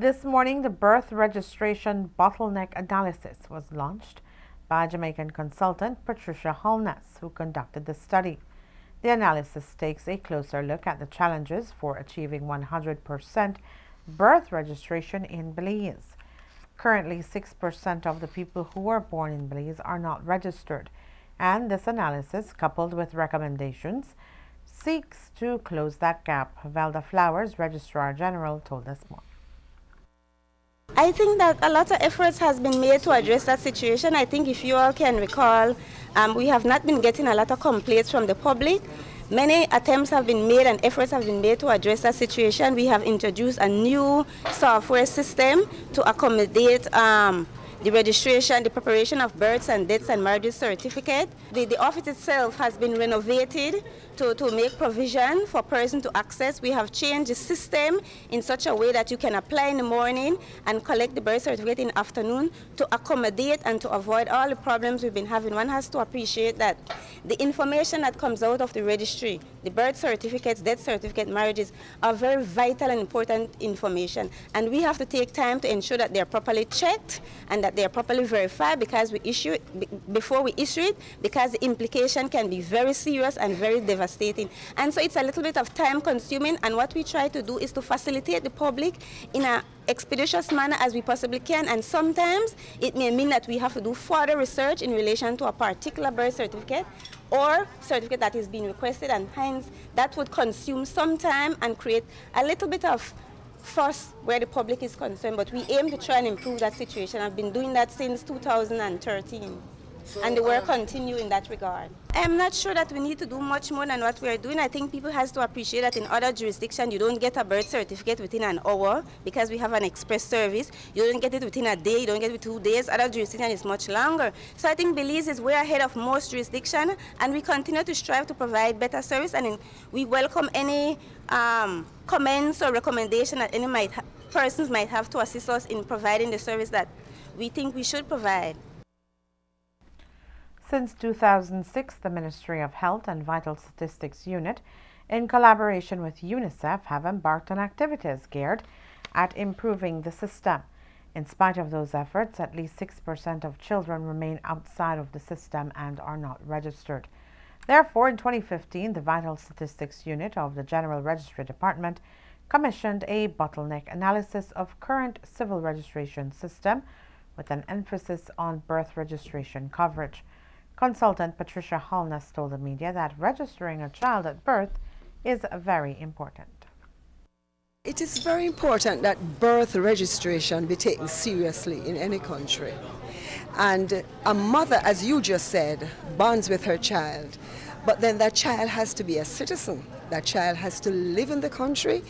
This morning, the birth registration bottleneck analysis was launched by Jamaican consultant Patricia Holness, who conducted the study. The analysis takes a closer look at the challenges for achieving 100% birth registration in Belize. Currently, 6% of the people who are born in Belize are not registered, and this analysis, coupled with recommendations, seeks to close that gap. Velda Flowers, Registrar General, told us more. I think that a lot of efforts has been made to address that situation. I think if you all can recall, um, we have not been getting a lot of complaints from the public. Many attempts have been made and efforts have been made to address that situation. We have introduced a new software system to accommodate um, the registration, the preparation of births and deaths and marriage certificate. The, the office itself has been renovated to, to make provision for person to access. We have changed the system in such a way that you can apply in the morning and collect the birth certificate in the afternoon to accommodate and to avoid all the problems we've been having. One has to appreciate that the information that comes out of the registry, the birth certificates, death certificate, marriages, are very vital and important information. And we have to take time to ensure that they're properly checked and that they're properly verified because we issue it, before we issue it, because the implication can be very serious and very devastating. And so it's a little bit of time consuming and what we try to do is to facilitate the public in a expeditious manner as we possibly can and sometimes it may mean that we have to do further research in relation to a particular birth certificate or certificate that is being requested and hence that would consume some time and create a little bit of fuss where the public is concerned but we aim to try and improve that situation. I've been doing that since 2013 and the work continue in that regard. I'm not sure that we need to do much more than what we are doing. I think people has to appreciate that in other jurisdictions you don't get a birth certificate within an hour because we have an express service. You don't get it within a day, you don't get it two days. Other jurisdictions is much longer. So I think Belize is way ahead of most jurisdictions and we continue to strive to provide better service and we welcome any um, comments or recommendation that any might persons might have to assist us in providing the service that we think we should provide. Since 2006, the Ministry of Health and Vital Statistics Unit, in collaboration with UNICEF, have embarked on activities geared at improving the system. In spite of those efforts, at least 6% of children remain outside of the system and are not registered. Therefore, in 2015, the Vital Statistics Unit of the General Registry Department commissioned a bottleneck analysis of current civil registration system with an emphasis on birth registration coverage. Consultant Patricia Holness told the media that registering a child at birth is very important. It is very important that birth registration be taken seriously in any country. And a mother, as you just said, bonds with her child. But then that child has to be a citizen. That child has to live in the country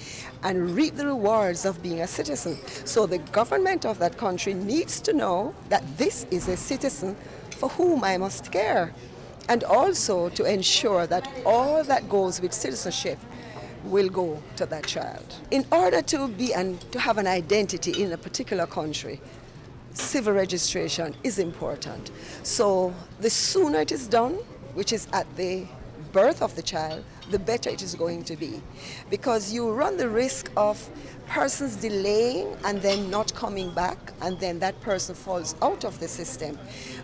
and reap the rewards of being a citizen. So the government of that country needs to know that this is a citizen for whom I must care, and also to ensure that all that goes with citizenship will go to that child. In order to be and to have an identity in a particular country, civil registration is important. So the sooner it is done, which is at the birth of the child, the better it is going to be. Because you run the risk of persons delaying and then not coming back, and then that person falls out of the system.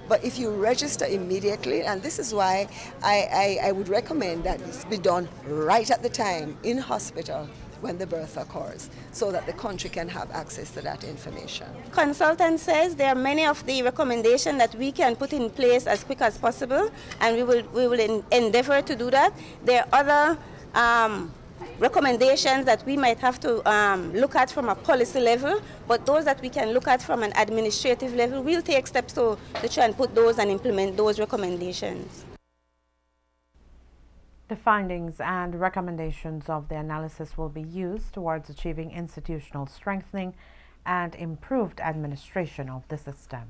But if you register immediately, and this is why I, I, I would recommend that this be done right at the time in hospital when the birth occurs so that the country can have access to that information. Consultant says there are many of the recommendations that we can put in place as quick as possible and we will, we will endeavor to do that. There are other um, recommendations that we might have to um, look at from a policy level, but those that we can look at from an administrative level, we'll take steps to, to try and put those and implement those recommendations. The findings and recommendations of the analysis will be used towards achieving institutional strengthening and improved administration of the system.